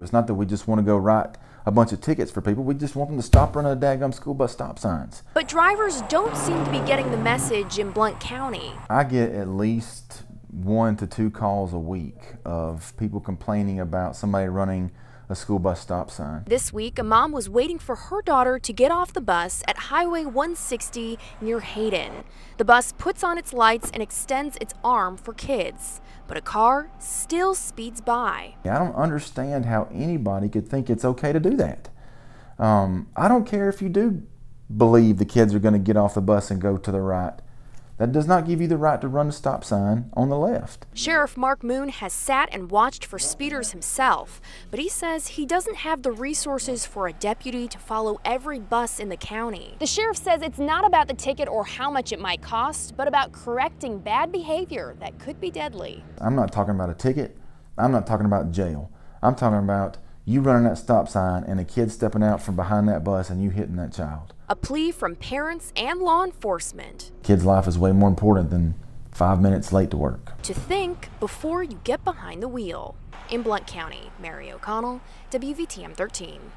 It's not that we just want to go write a bunch of tickets for people. We just want them to stop running the daggum school bus stop signs. But drivers don't seem to be getting the message in Blount County. I get at least one to two calls a week of people complaining about somebody running a school bus stop sign. This week, a mom was waiting for her daughter to get off the bus at Highway 160 near Hayden. The bus puts on its lights and extends its arm for kids, but a car still speeds by. I don't understand how anybody could think it's okay to do that. Um, I don't care if you do believe the kids are going to get off the bus and go to the right. That does not give you the right to run a stop sign on the left. Sheriff Mark Moon has sat and watched for speeders himself, but he says he doesn't have the resources for a deputy to follow every bus in the county. The sheriff says it's not about the ticket or how much it might cost, but about correcting bad behavior that could be deadly. I'm not talking about a ticket. I'm not talking about jail. I'm talking about you running that stop sign and a kid stepping out from behind that bus and you hitting that child. A plea from parents and law enforcement. Kid's life is way more important than five minutes late to work. To think before you get behind the wheel. In Blount County, Mary O'Connell, WVTM 13.